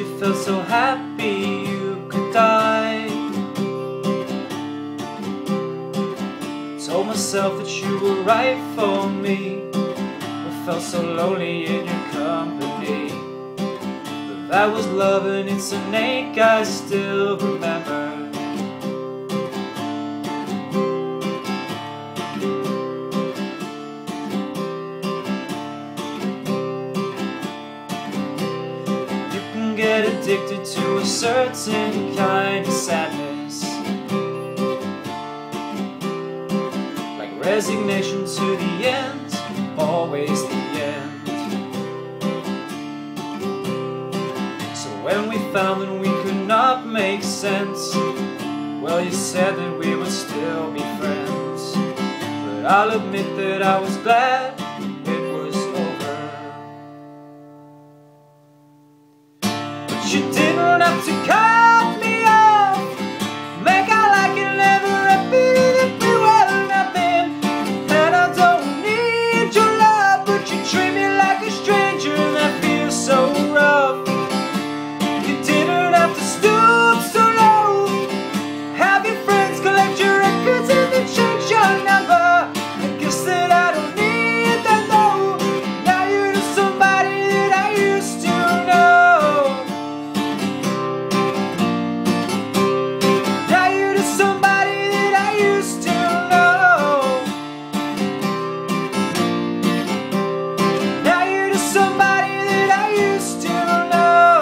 you felt so happy you could die. Told myself that you were right for me. But felt so lonely in your company. But that was love and it's an ache I still remember addicted to a certain kind of sadness. Like resignation to the end, always the end. So when we found that we could not make sense Well, you said that we would still be friends. But I'll admit that I was glad to come somebody that I used to know.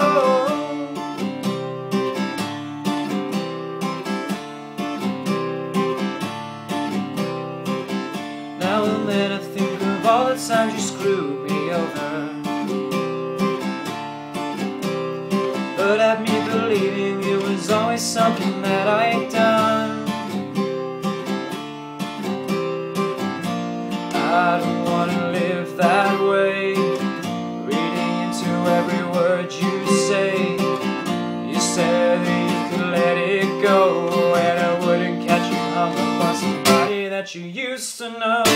Now and then I think of all the times you screwed me over. But at me believing it was always something that I had done. I you say? You said that you could let it go And I wouldn't catch you hung up on somebody that you used to know.